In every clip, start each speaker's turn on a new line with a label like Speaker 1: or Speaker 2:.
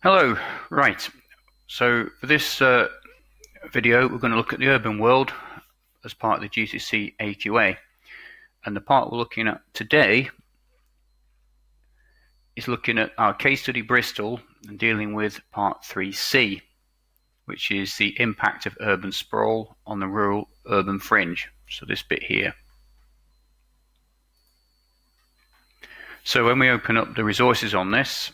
Speaker 1: Hello, right. So for this uh, video, we're going to look at the urban world as part of the GCSE AQA. And the part we're looking at today is looking at our case study Bristol and dealing with part 3C, which is the impact of urban sprawl on the rural urban fringe. So this bit here. So when we open up the resources on this,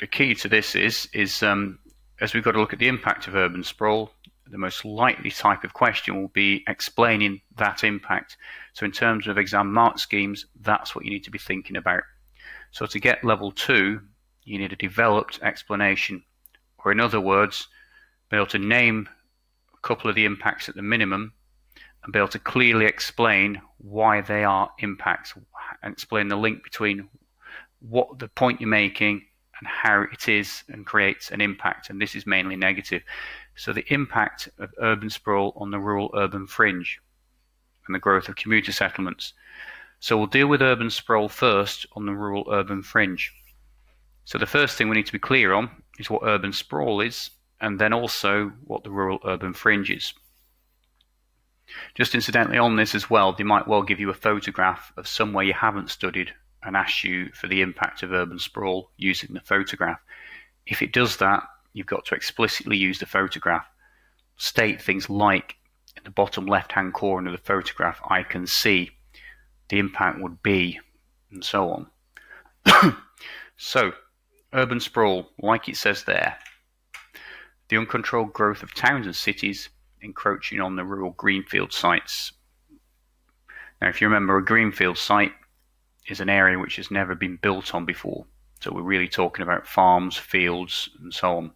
Speaker 1: the key to this is, is um, as we've got to look at the impact of urban sprawl, the most likely type of question will be explaining that impact. So in terms of exam mark schemes, that's what you need to be thinking about. So to get level two, you need a developed explanation, or in other words, be able to name a couple of the impacts at the minimum and be able to clearly explain why they are impacts and explain the link between what the point you're making and how it is and creates an impact. And this is mainly negative. So the impact of urban sprawl on the rural urban fringe and the growth of commuter settlements. So we'll deal with urban sprawl first on the rural urban fringe. So the first thing we need to be clear on is what urban sprawl is and then also what the rural urban fringe is. Just incidentally on this as well, they might well give you a photograph of somewhere you haven't studied and ask you for the impact of urban sprawl using the photograph. If it does that, you've got to explicitly use the photograph. State things like in the bottom left hand corner of the photograph, I can see the impact would be, and so on. so, urban sprawl, like it says there, the uncontrolled growth of towns and cities encroaching on the rural greenfield sites. Now, if you remember, a greenfield site is an area which has never been built on before. So we're really talking about farms, fields, and so on,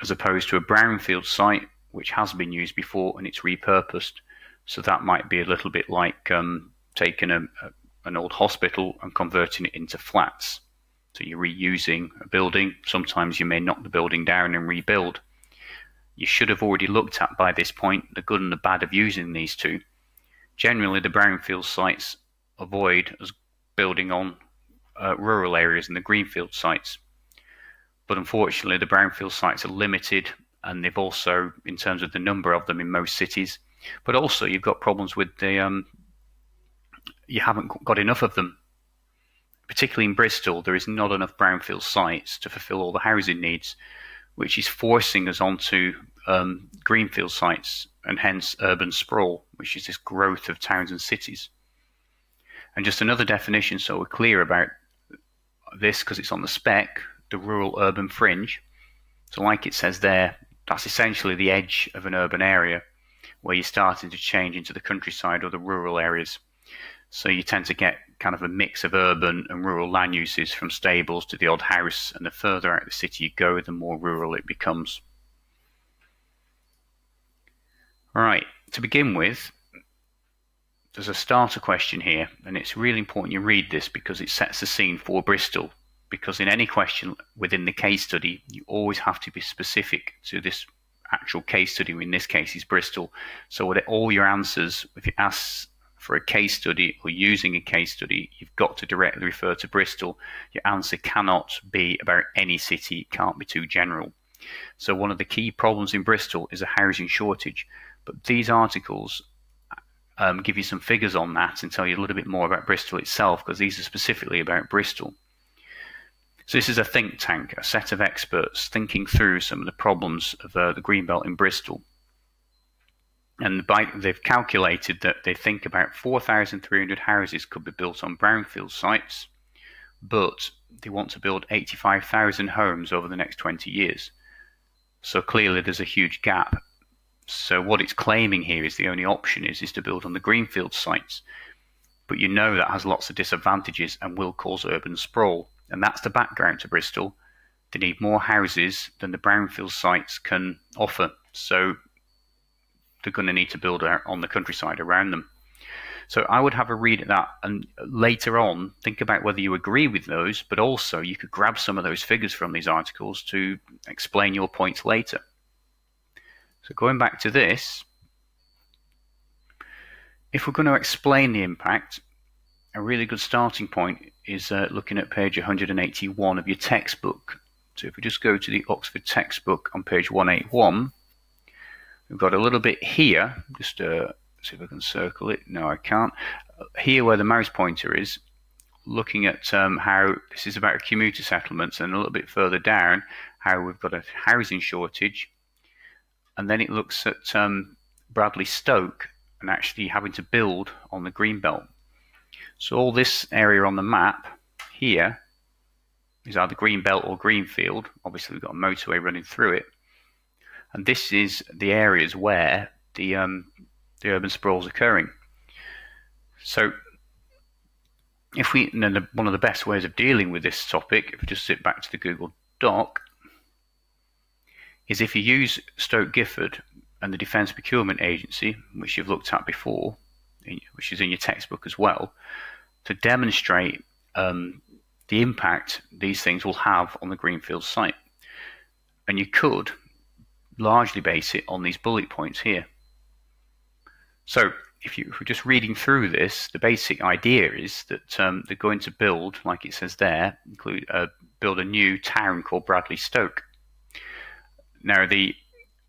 Speaker 1: as opposed to a brownfield site which has been used before and it's repurposed. So that might be a little bit like um, taking a, a, an old hospital and converting it into flats. So you're reusing a building. Sometimes you may knock the building down and rebuild. You should have already looked at by this point the good and the bad of using these two. Generally, the brownfield sites avoid as building on uh, rural areas and the greenfield sites. But unfortunately, the brownfield sites are limited, and they've also, in terms of the number of them in most cities, but also you've got problems with the um, you haven't got enough of them. Particularly in Bristol, there is not enough brownfield sites to fulfil all the housing needs, which is forcing us onto um, greenfield sites and hence urban sprawl, which is this growth of towns and cities. And just another definition so we're clear about this because it's on the spec, the rural urban fringe. So like it says there, that's essentially the edge of an urban area where you're starting to change into the countryside or the rural areas. So you tend to get kind of a mix of urban and rural land uses from stables to the odd house, and the further out the city you go, the more rural it becomes. All right, to begin with, there's a starter question here, and it's really important you read this because it sets the scene for Bristol. Because in any question within the case study, you always have to be specific to this actual case study. In this case, is Bristol. So all your answers, if it asks for a case study or using a case study, you've got to directly refer to Bristol. Your answer cannot be about any city. It can't be too general. So one of the key problems in Bristol is a housing shortage. But these articles um, give you some figures on that and tell you a little bit more about Bristol itself, because these are specifically about Bristol. So this is a think tank, a set of experts thinking through some of the problems of uh, the Greenbelt in Bristol. And by, they've calculated that they think about 4,300 houses could be built on brownfield sites, but they want to build 85,000 homes over the next 20 years. So clearly there's a huge gap so what it's claiming here is the only option is, is to build on the greenfield sites. But you know that has lots of disadvantages and will cause urban sprawl. And that's the background to Bristol. They need more houses than the brownfield sites can offer. So they're going to need to build on the countryside around them. So I would have a read at that and later on think about whether you agree with those, but also you could grab some of those figures from these articles to explain your points later. So going back to this, if we're going to explain the impact, a really good starting point is uh, looking at page 181 of your textbook. So if we just go to the Oxford textbook on page 181, we've got a little bit here, just uh, see if I can circle it. No, I can't. Here where the mouse pointer is, looking at um, how this is about commuter settlements and a little bit further down how we've got a housing shortage and then it looks at um, Bradley Stoke and actually having to build on the green belt. So all this area on the map here is either green belt or green field. Obviously we've got a motorway running through it. And this is the areas where the, um, the urban sprawl is occurring. So if we, one of the best ways of dealing with this topic, if we just sit back to the Google Doc, is if you use Stoke Gifford and the Defence Procurement Agency, which you've looked at before, which is in your textbook as well, to demonstrate um, the impact these things will have on the Greenfield site. And you could largely base it on these bullet points here. So if, you, we're just reading through this, the basic idea is that um, they're going to build, like it says there, include uh, build a new town called Bradley Stoke. Now the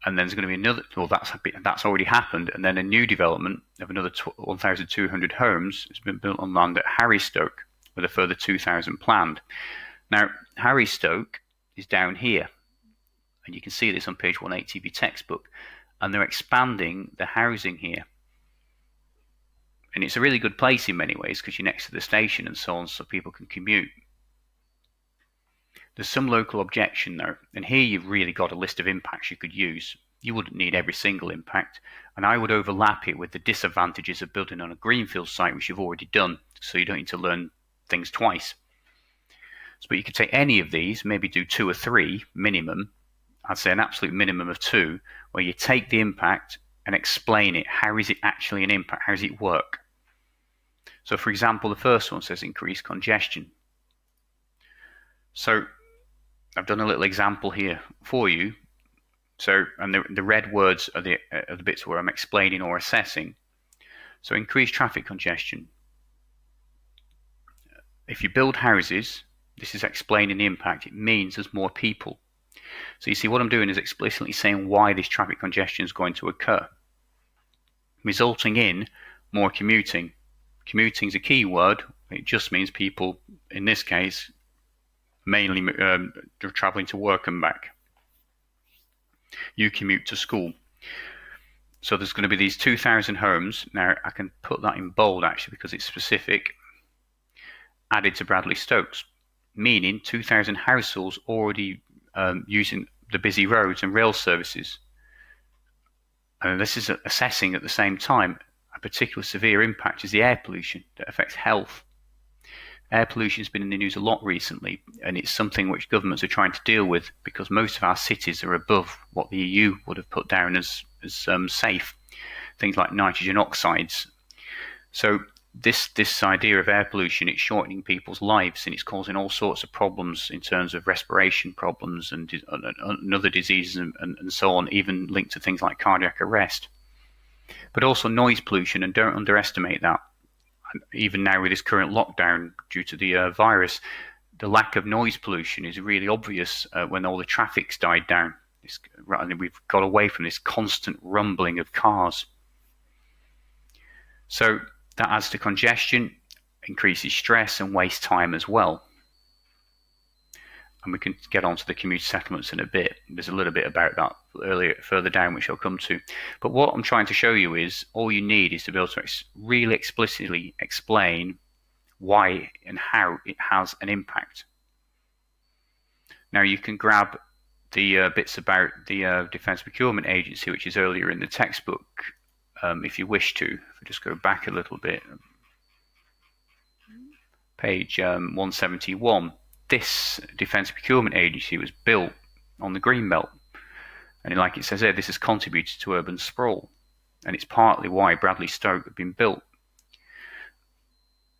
Speaker 1: and then there's going to be another. Well, that's that's already happened, and then a new development of another 1,200 homes has been built on land at Harry Stoke, with a further 2,000 planned. Now Harry Stoke is down here, and you can see this on page 180 of your textbook, and they're expanding the housing here. And it's a really good place in many ways because you're next to the station and so on, so people can commute. There's some local objection though, and here you've really got a list of impacts you could use. You wouldn't need every single impact, and I would overlap it with the disadvantages of building on a greenfield site, which you've already done, so you don't need to learn things twice. So, but you could take any of these, maybe do two or three minimum. I'd say an absolute minimum of two, where you take the impact and explain it. How is it actually an impact? How does it work? So, for example, the first one says increased congestion. So I've done a little example here for you. So, and the, the red words are the, uh, are the bits where I'm explaining or assessing. So, increased traffic congestion. If you build houses, this is explaining the impact. It means there's more people. So, you see, what I'm doing is explicitly saying why this traffic congestion is going to occur, resulting in more commuting. Commuting is a key word. It just means people, in this case, mainly um, traveling to work and back. You commute to school. So there's going to be these 2,000 homes. Now I can put that in bold actually because it's specific. Added to Bradley Stokes, meaning 2,000 households already um, using the busy roads and rail services. And this is assessing at the same time a particular severe impact is the air pollution that affects health Air pollution has been in the news a lot recently, and it's something which governments are trying to deal with because most of our cities are above what the EU would have put down as, as um, safe. Things like nitrogen oxides. So this this idea of air pollution it's shortening people's lives and it's causing all sorts of problems in terms of respiration problems and, and, and other diseases and, and, and so on, even linked to things like cardiac arrest. But also noise pollution, and don't underestimate that even now with this current lockdown due to the uh, virus, the lack of noise pollution is really obvious uh, when all the traffic's died down. It's, we've got away from this constant rumbling of cars. So that adds to congestion, increases stress and waste time as well and we can get onto the community settlements in a bit. There's a little bit about that earlier, further down, which I'll come to. But what I'm trying to show you is all you need is to be able to ex really explicitly explain why and how it has an impact. Now you can grab the uh, bits about the uh, Defence Procurement Agency, which is earlier in the textbook, um, if you wish to. If we just go back a little bit, page um, 171 this Defence Procurement Agency was built on the Greenbelt. And like it says there, this has contributed to urban sprawl. And it's partly why Bradley Stoke had been built.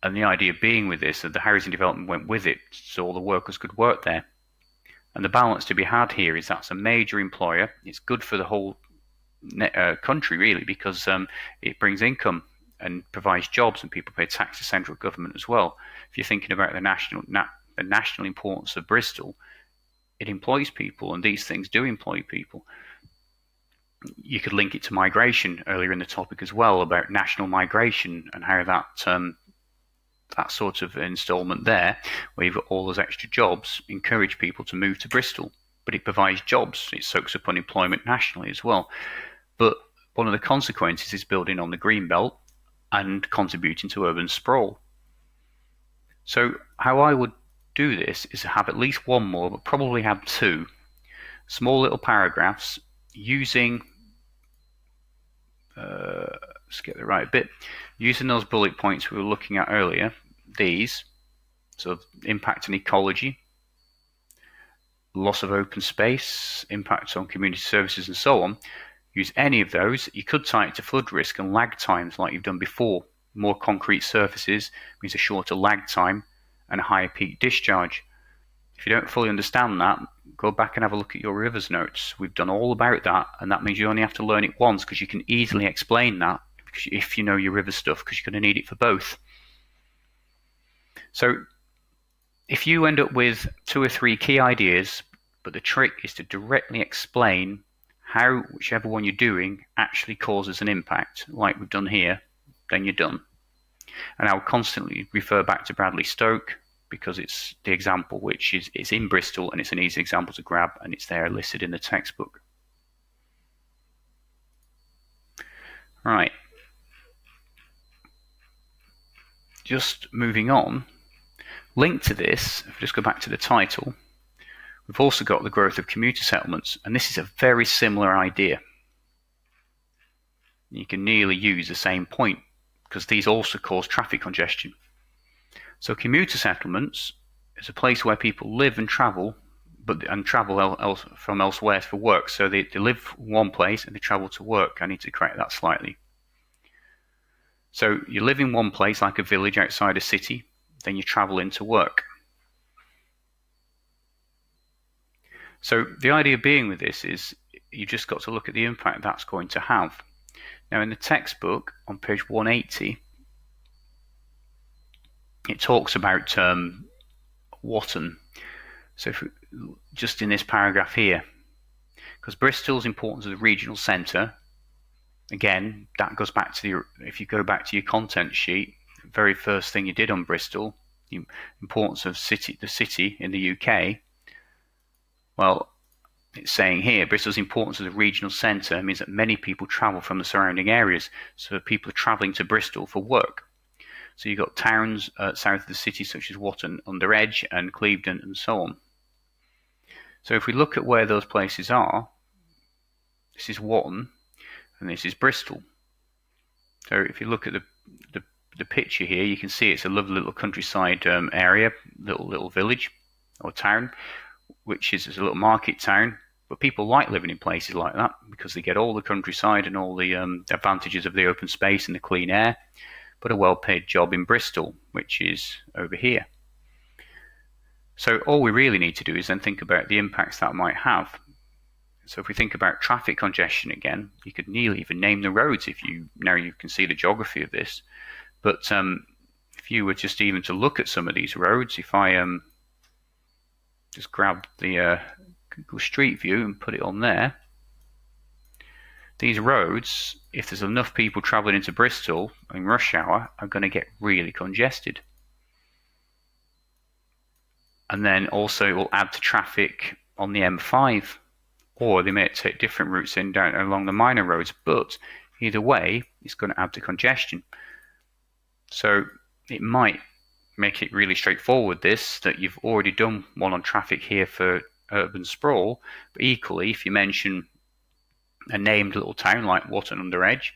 Speaker 1: And the idea being with this that the housing development went with it so all the workers could work there. And the balance to be had here is that's a major employer. It's good for the whole uh, country, really, because um, it brings income and provides jobs and people pay tax to central government as well. If you're thinking about the national na- the national importance of Bristol, it employs people, and these things do employ people. You could link it to migration earlier in the topic as well about national migration and how that um, that sort of installment there, where you've got all those extra jobs, encourage people to move to Bristol. But it provides jobs. It soaks up unemployment nationally as well. But one of the consequences is building on the green belt and contributing to urban sprawl. So how I would do this is to have at least one more, but probably have two small little paragraphs using, uh, let's get the right bit, using those bullet points we were looking at earlier, these, so impact on ecology, loss of open space, impact on community services and so on, use any of those. You could tie it to flood risk and lag times like you've done before. More concrete surfaces means a shorter lag time and a peak discharge. If you don't fully understand that, go back and have a look at your rivers notes. We've done all about that, and that means you only have to learn it once because you can easily explain that if you know your river stuff because you're going to need it for both. So if you end up with two or three key ideas, but the trick is to directly explain how whichever one you're doing actually causes an impact, like we've done here, then you're done. And I'll constantly refer back to Bradley Stoke because it's the example which is in Bristol and it's an easy example to grab and it's there listed in the textbook. Right. Just moving on, linked to this, if we just go back to the title, we've also got the growth of commuter settlements, and this is a very similar idea. You can nearly use the same point because these also cause traffic congestion. So commuter settlements is a place where people live and travel, but and travel el el from elsewhere for work. So they, they live one place and they travel to work. I need to correct that slightly. So you live in one place, like a village outside a city, then you travel into work. So the idea being with this is you've just got to look at the impact that's going to have. Now, in the textbook on page 180, it talks about um, Wotton. So, if, just in this paragraph here, because Bristol's importance as a regional centre, again, that goes back to the, if you go back to your content sheet, the very first thing you did on Bristol, the importance of city, the city in the UK. Well, it's saying here Bristol's importance as a regional centre means that many people travel from the surrounding areas. So people are travelling to Bristol for work. So you've got towns uh, south of the city such as Wotton under Edge and Clevedon and so on. So if we look at where those places are, this is Wotton and this is Bristol. So if you look at the, the, the picture here, you can see it's a lovely little countryside um, area, little little village or town, which is a little market town but people like living in places like that because they get all the countryside and all the um, advantages of the open space and the clean air, but a well paid job in Bristol, which is over here. So all we really need to do is then think about the impacts that might have. So if we think about traffic congestion again, you could nearly even name the roads if you now you can see the geography of this. But um, if you were just even to look at some of these roads, if I um, just grab the uh, Google Street View and put it on there, these roads, if there's enough people travelling into Bristol in rush hour, are going to get really congested. And then also it will add to traffic on the M5, or they may take different routes in down along the minor roads, but either way, it's going to add to congestion. So it might make it really straightforward this that you've already done one on traffic here for urban sprawl. But equally, if you mention a named little town like Wotton under Edge,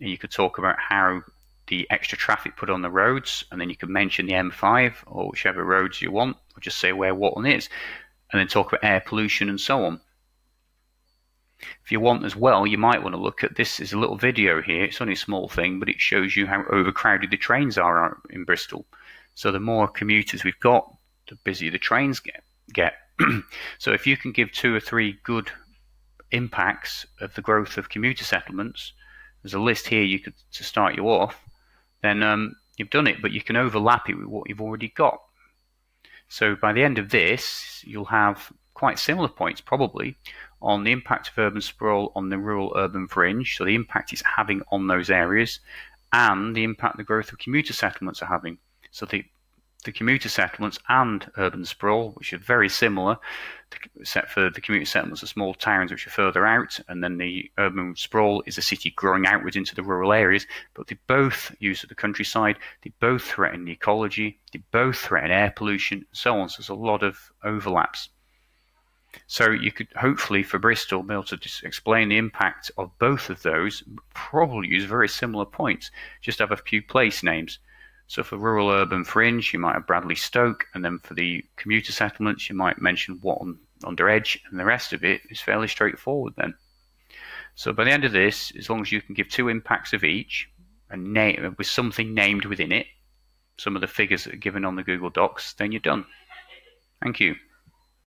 Speaker 1: and you could talk about how the extra traffic put on the roads, and then you could mention the M5 or whichever roads you want, or just say where Wotton is, and then talk about air pollution and so on. If you want as well, you might want to look at this is a little video here. It's only a small thing, but it shows you how overcrowded the trains are in Bristol. So the more commuters we've got, the busier the trains get. get. so if you can give two or three good impacts of the growth of commuter settlements, there's a list here you could to start you off. then um, you've done it, but you can overlap it with what you've already got. So by the end of this, you'll have quite similar points probably on the impact of urban sprawl on the rural urban fringe, so the impact it's having on those areas, and the impact the growth of commuter settlements are having. So the the commuter settlements and urban sprawl, which are very similar, except for the commuter settlements are small towns which are further out, and then the urban sprawl is a city growing outwards into the rural areas. But they both use the countryside, they both threaten the ecology, they both threaten air pollution, and so on. So there's a lot of overlaps. So you could hopefully for Bristol be able to just explain the impact of both of those, probably use very similar points, just have a few place names. So for rural urban fringe, you might have Bradley Stoke, and then for the commuter settlements, you might mention Wotton under Edge, and the rest of it is fairly straightforward then. So by the end of this, as long as you can give two impacts of each, and name with something named within it, some of the figures that are given on the Google Docs, then you're done. Thank you.